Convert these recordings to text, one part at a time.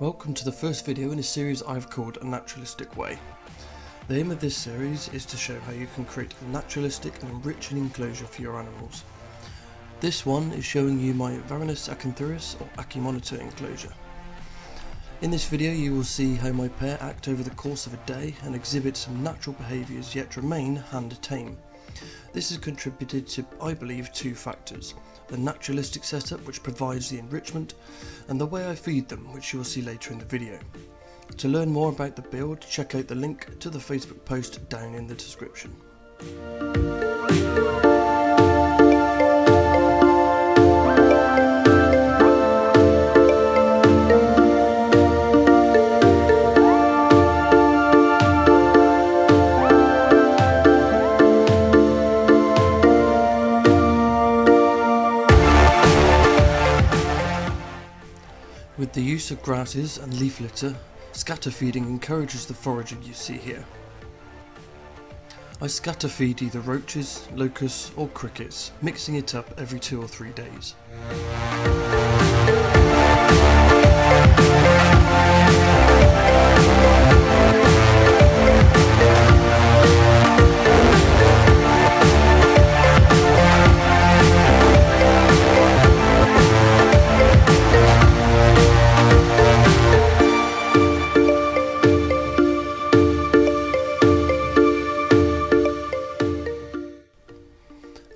Welcome to the first video in a series I've called A Naturalistic Way. The aim of this series is to show how you can create a naturalistic and enriching enclosure for your animals. This one is showing you my Varanus acanthurus or Ackie-monitor enclosure. In this video you will see how my pair act over the course of a day and exhibit some natural behaviours yet remain hand tame. This has contributed to, I believe, two factors. The naturalistic setup which provides the enrichment and the way I feed them which you will see later in the video. To learn more about the build check out the link to the Facebook post down in the description. With the use of grasses and leaf litter, scatter feeding encourages the foraging you see here. I scatter feed either roaches, locusts or crickets, mixing it up every two or three days.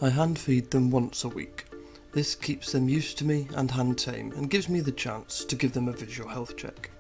I hand feed them once a week. This keeps them used to me and hand tame and gives me the chance to give them a visual health check.